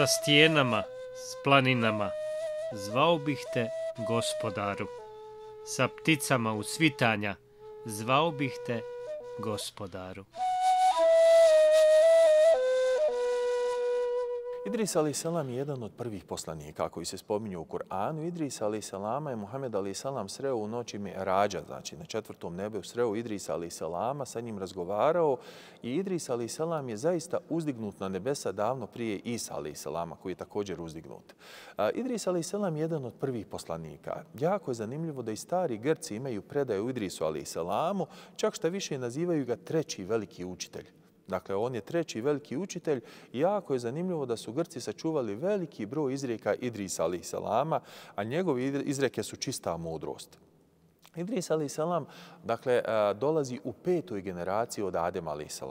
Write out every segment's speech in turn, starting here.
sa stijenama, s planinama, zvao bih te gospodaru. Sa pticama u svitanja, zvao bih te gospodaru. Idris a.s. je jedan od prvih poslanika koji se spominju u Kur'anu. Idris a.s. je Muhammed a.s. sreo u noći mi rađa, znači na četvrtom nebu sreo Idris a.s. sa njim razgovarao i Idris a.s. je zaista uzdignut na nebesa davno prije Isa a.s. koji je također uzdignut. Idris a.s. je jedan od prvih poslanika. Jako je zanimljivo da i stari Grci imaju predaju Idrisu a.s. čak što više nazivaju ga treći veliki učitelj. Dakle, on je treći veliki učitelj jako je zanimljivo da su Grci sačuvali veliki broj izrijeka Idrisa a.s. a njegove izreke su čista mudrost. Idris a.s. Dakle, dolazi u petoj generaciji od Adem a.s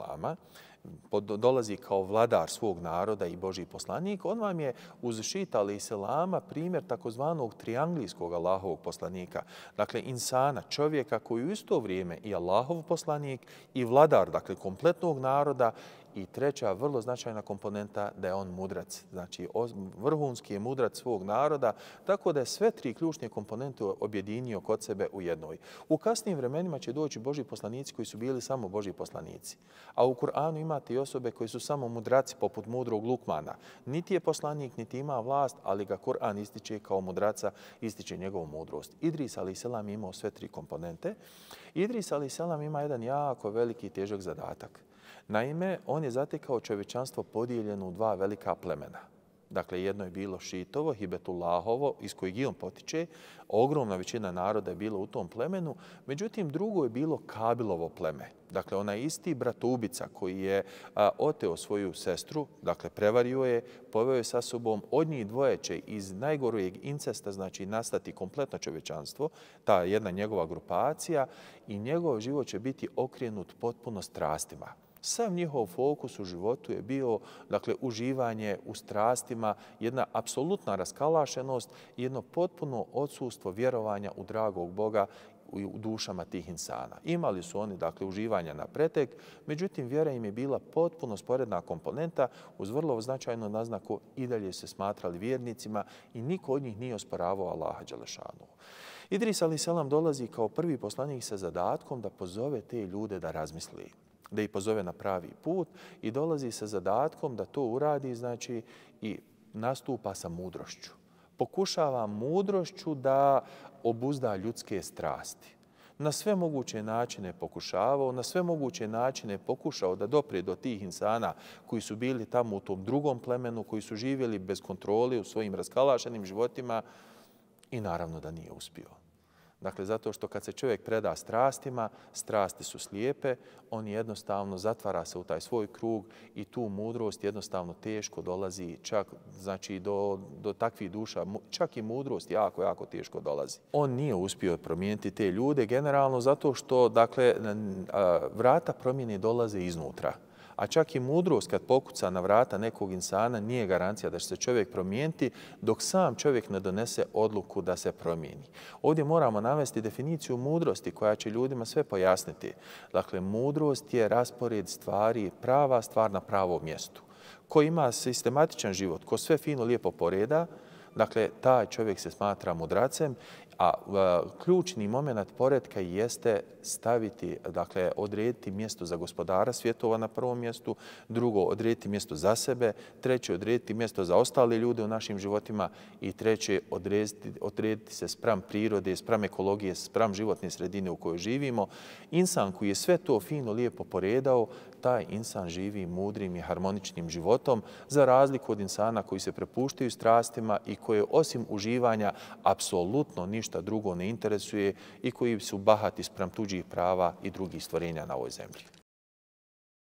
dolazi kao vladar svog naroda i Božji poslanik, on vam je uz šita ali selama primjer takozvanog trianglijskog Allahovog poslanika. Dakle, insana, čovjeka koji u isto vrijeme i Allahov poslanik i vladar, dakle, kompletnog naroda i treća vrlo značajna komponenta da je on mudrac. Znači, vrhunski je mudrac svog naroda, tako da je sve tri ključne komponente objedinio kod sebe u jednoj. U kasnijim vremenima će doći Boži poslanici koji su bili samo Boži poslanici. A u Kur'anu imate i osobe koji su samo mudraci, poput mudrog Lukmana. Niti je poslanik, niti ima vlast, ali ga Kur'an ističe kao mudraca, ističe njegovu mudrost. Idris a.s. imao sve tri komponente. Idris a.s. ima jedan jako veliki i težak zadatak. Naime, on je zatekao čovječanstvo podijeljeno u dva velika plemena. Dakle, jedno je bilo Šitovo, Hibetullahovo, iz kojeg i on potiče. Ogromna većina naroda je bila u tom plemenu. Međutim, drugo je bilo Kabilovo pleme. Dakle, ona isti bratubica koji je oteo svoju sestru, dakle, prevario je, poveo je sa sobom. Od njih dvoje će iz najgorujeg incesta, znači, nastati kompletno čovječanstvo, ta jedna njegova grupacija i njegov život će biti okrenut potpuno strastima. Sam njihov fokus u životu je bio dakle, uživanje u strastima, jedna apsolutna raskalašenost i jedno potpuno odsustvo vjerovanja u dragog Boga u dušama tih insana. Imali su oni dakle uživanja na pretek, međutim vjera im je bila potpuno sporedna komponenta uz vrlo značajnu naznaku i dalje se smatrali vjernicima i niko od njih nije osporavao Allaha Đalešanu. Idris a.s. dolazi kao prvi poslanik sa zadatkom da pozove te ljude da razmisli da ih pozove na pravi put i dolazi sa zadatkom da to uradi znači i nastupa sa mudrošću. Pokušava mudrošću da obuzda ljudske strasti. Na sve moguće načine pokušavao, na sve moguće načine pokušao da doprije do tih insana koji su bili tamo u tom drugom plemenu, koji su živjeli bez kontrole u svojim raskalašenim životima i naravno da nije uspio. Dakle, zato što kad se čovjek preda strastima, strasti su slijepe, on jednostavno zatvara se u taj svoj krug i tu mudrost jednostavno teško dolazi čak znači, do, do takvih duša. Čak i mudrost jako, jako teško dolazi. On nije uspio promijeniti te ljude generalno zato što dakle, vrata promjene dolaze iznutra a čak i mudrost kad pokuca na vrata nekog insana nije garancija da će se čovjek promijeniti dok sam čovjek ne donese odluku da se promijeni. Ovdje moramo navesti definiciju mudrosti koja će ljudima sve pojasniti. Dakle, mudrost je raspored stvari, prava stvar na pravom mjestu. Ko ima sistematičan život, ko sve fino lijepo poreda, Dakle, taj čovjek se smatra mudracem A ključni moment poredka jeste staviti, dakle, odrediti mjesto za gospodara svjetova na prvom mjestu, drugo, odrediti mjesto za sebe, treće, odrediti mjesto za ostale ljude u našim životima i treće, odrediti, se sprem prirode, sprem ekologije, sprem životne sredine u kojoj živimo. Insan koji je sve to fino, lijepo poredao, taj insan živi mudrim i harmoničnim životom, za razliku od insana koji se prepuštaju strastima i koje osim uživanja apsolutno ništa drugo ne interesuje i koji su bahati sprem tuđih prava i drugih stvorenja na ovoj zemlji.